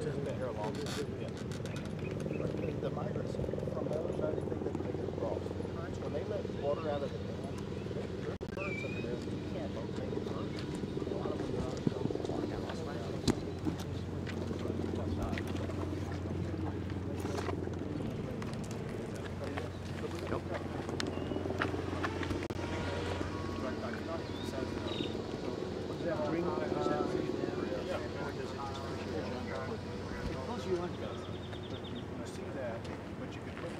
The migrants from the other side, they think they can. When they let water out of the dam, there's under there, you can't it You see that, but you can put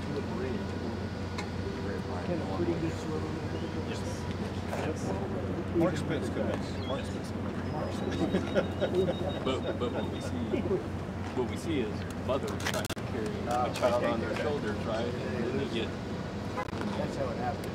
More expensive but but what we see what we see is mothers trying to carry a child on their shoulders, right? And then they get. That's how it happens.